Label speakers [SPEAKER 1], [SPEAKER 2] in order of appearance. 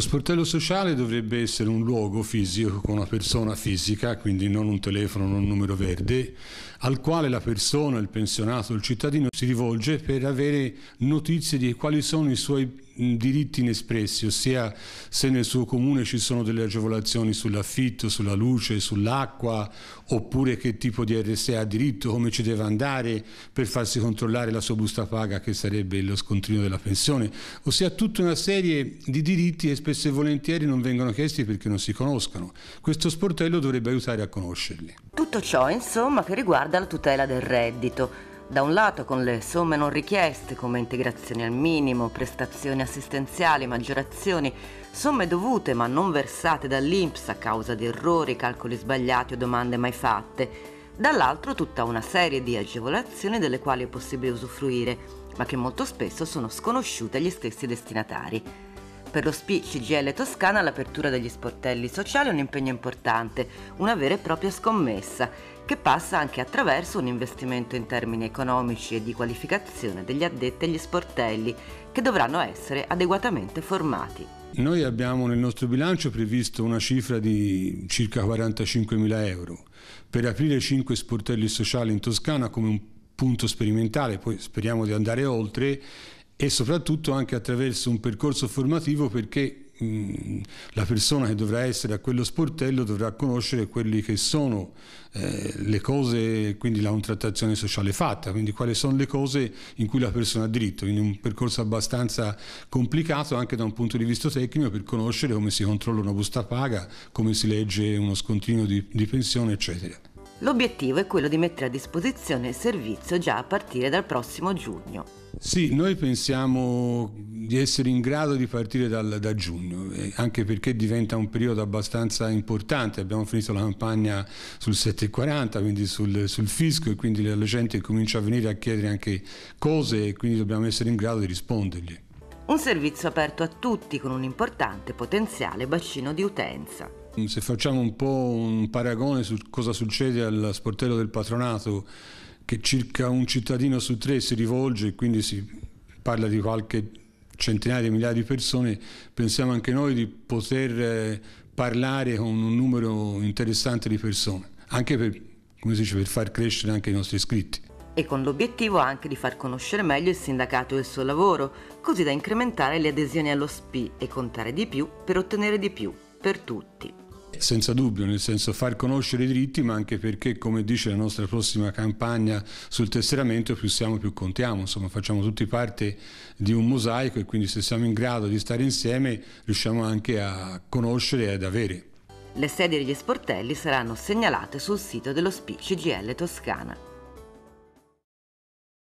[SPEAKER 1] Lo sportello sociale dovrebbe essere un luogo fisico con una persona fisica, quindi non un telefono, non un numero verde, al quale la persona, il pensionato, il cittadino si rivolge per avere notizie di quali sono i suoi diritti inespressi, ossia se nel suo comune ci sono delle agevolazioni sull'affitto, sulla luce, sull'acqua, oppure che tipo di RSA ha diritto, come ci deve andare per farsi controllare la sua busta paga che sarebbe lo scontrino della pensione, ossia tutta una serie di diritti e spesso e volentieri non vengono chiesti perché non si conoscono. Questo sportello dovrebbe aiutare a conoscerli.
[SPEAKER 2] Tutto ciò, insomma, che riguarda la tutela del reddito da un lato con le somme non richieste come integrazioni al minimo, prestazioni assistenziali, maggiorazioni, somme dovute ma non versate dall'INPS a causa di errori, calcoli sbagliati o domande mai fatte, dall'altro tutta una serie di agevolazioni delle quali è possibile usufruire, ma che molto spesso sono sconosciute agli stessi destinatari. Per lo SPI CGL Toscana l'apertura degli sportelli sociali è un impegno importante, una vera e propria scommessa che passa anche attraverso un investimento in termini economici e di qualificazione degli addetti agli sportelli, che dovranno essere adeguatamente formati.
[SPEAKER 1] Noi abbiamo nel nostro bilancio previsto una cifra di circa 45 mila euro per aprire 5 sportelli sociali in Toscana come un punto sperimentale, poi speriamo di andare oltre e soprattutto anche attraverso un percorso formativo perché Mm, la persona che dovrà essere a quello sportello dovrà conoscere quelle che sono eh, le cose, quindi la contrattazione sociale fatta, quindi quali sono le cose in cui la persona ha diritto, quindi un percorso abbastanza complicato anche da un punto di vista tecnico per conoscere come si controlla una busta paga, come si legge uno scontrino di, di pensione, eccetera.
[SPEAKER 2] L'obiettivo è quello di mettere a disposizione il servizio già a partire dal prossimo giugno.
[SPEAKER 1] Sì, noi pensiamo di essere in grado di partire dal, da giugno, eh, anche perché diventa un periodo abbastanza importante. Abbiamo finito la campagna sul 740, quindi sul, sul fisco, e quindi la gente comincia a venire a chiedere anche cose e quindi dobbiamo essere in grado di rispondergli.
[SPEAKER 2] Un servizio aperto a tutti con un importante potenziale bacino di utenza.
[SPEAKER 1] Se facciamo un po' un paragone su cosa succede al sportello del patronato, che circa un cittadino su tre si rivolge quindi si parla di qualche centinaia di migliaia di persone, pensiamo anche noi di poter eh, parlare con un numero interessante di persone, anche per, dice, per far crescere anche i nostri iscritti
[SPEAKER 2] e con l'obiettivo anche di far conoscere meglio il sindacato e il suo lavoro, così da incrementare le adesioni allo SPI e contare di più per ottenere di più per tutti.
[SPEAKER 1] Senza dubbio, nel senso far conoscere i diritti, ma anche perché, come dice la nostra prossima campagna sul tesseramento, più siamo più contiamo, insomma facciamo tutti parte di un mosaico e quindi se siamo in grado di stare insieme riusciamo anche a conoscere e ad avere.
[SPEAKER 2] Le sedi degli sportelli saranno segnalate sul sito dello SPI CGL Toscana.